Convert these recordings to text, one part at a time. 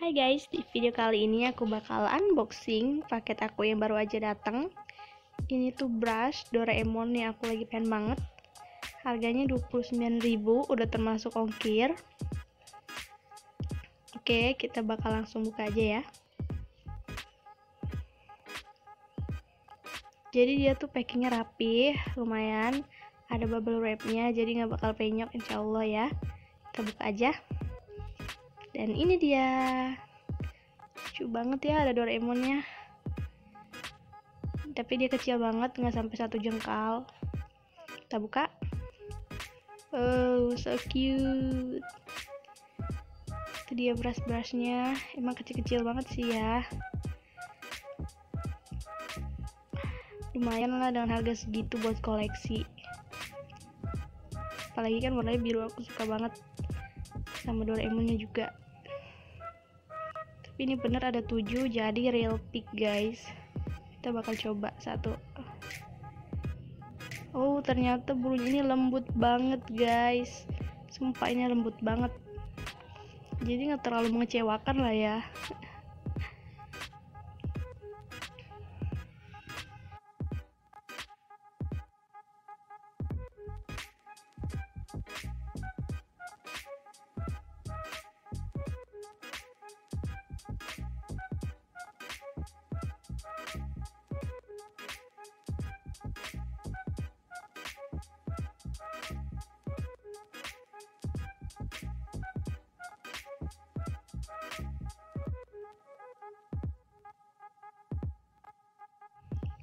Hai guys, di video kali ini aku bakal unboxing paket aku yang baru aja datang. Ini tuh brush Doraemon yang aku lagi pengen banget. Harganya 29.000, udah termasuk ongkir. Oke, kita bakal langsung buka aja ya. Jadi dia tuh packingnya rapi, lumayan. Ada bubble wrapnya, jadi nggak bakal penyok insya Allah ya. Kita buka aja dan ini dia. Lucu banget ya ada Doraemonnya. Tapi dia kecil banget nggak sampai satu jengkal. Kita buka. Oh so cute. Itu dia brush brushnya emang kecil-kecil banget sih ya. Lumayan lah dengan harga segitu buat koleksi. Apalagi kan warnanya biru aku suka banget sama Doraemonnya juga tapi ini bener ada 7 jadi real pick guys. Kita bakal coba satu. Oh ternyata bulunya ini lembut banget guys. Sumpah ini lembut banget. Jadi nggak terlalu mengecewakan lah ya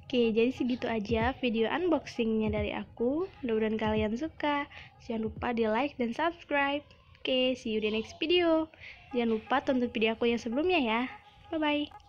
Oke, jadi segitu aja video unboxingnya dari aku. Mudah-mudahan kalian suka. Jangan lupa di like dan subscribe. Oke, see you di next video. Jangan lupa tonton video aku yang sebelumnya ya. Bye-bye.